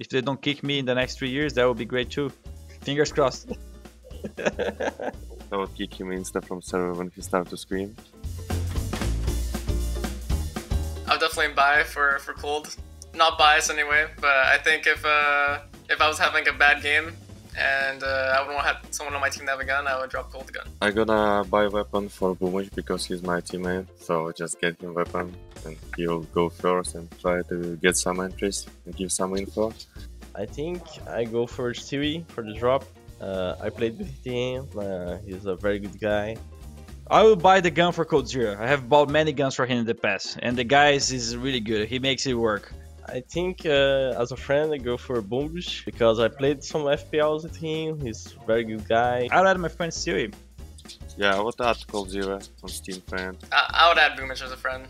If they don't kick me in the next three years, that would be great too. Fingers crossed. I would kick him insta from server when he started to scream. I'm definitely buy for for cold. Not biased anyway, but I think if uh, if I was having a bad game and uh, I would want to have someone on my team to have a gun, I would drop cold gun. I gonna buy weapon for Boomage because he's my teammate, so just get him weapon and he'll go first and try to get some entries and give some info. I think I go for Stewie for the drop. Uh, I played with him. Uh, he's a very good guy. I will buy the gun for Coldzera. I have bought many guns for him in the past, and the guys is really good. He makes it work. I think uh, as a friend I go for Boombish because I played some FPLs with him. He's a very good guy. I'll add my friend Stewie. Yeah, I would add Coldzera on Steam friend. I, I would add Boomich as a friend.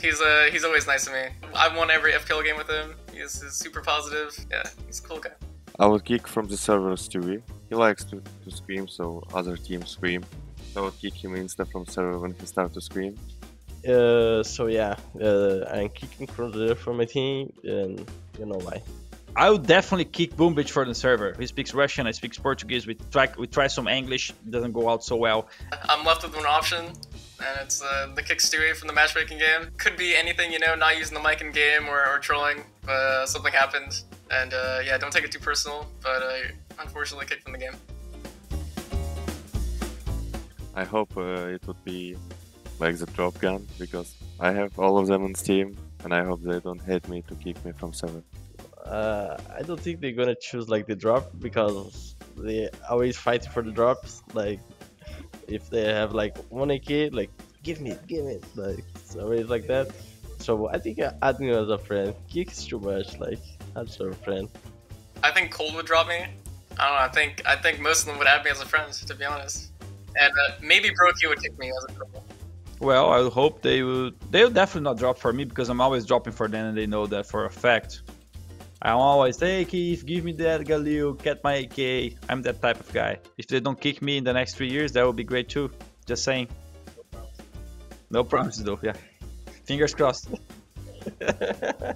He's uh he's always nice to me. I've won every FPL game with him. He's, he's super positive. Yeah, he's a cool guy. I would kick from the server Stewie. He likes to, to scream, so other teams scream. I would kick him insta from server when he started to scream. Uh, so yeah, uh, I'm kicking from the from my team, and you know why. I would definitely kick Boombic for the server. He speaks Russian, I speak Portuguese. We try we try some English, it doesn't go out so well. I'm left with one option, and it's uh, the kick Stewie from the matchmaking game. Could be anything, you know, not using the mic in game or, or trolling, but uh, something happened. And uh, yeah, don't take it too personal, but uh, unfortunately kicked from the game. I hope uh, it would be like the drop gun because I have all of them on Steam and I hope they don't hate me to kick me from server. Uh, I don't think they're gonna choose like the drop because they always fight for the drops. Like if they have like one AK, like give me, give me, like it's always like that. So I think adding as a friend, kicks too much. Like as a friend. I think Cold would drop me. I don't know. I think I think most of them would add me as a friend, to be honest. And uh, maybe broky would kick me as a troll. Well, I hope they will. They will definitely not drop for me because I'm always dropping for them, and they know that for a fact. I'm always, hey Keith, give me that Galil, get my AK. I'm that type of guy. If they don't kick me in the next three years, that would be great too. Just saying. No promises though, yeah. Fingers crossed.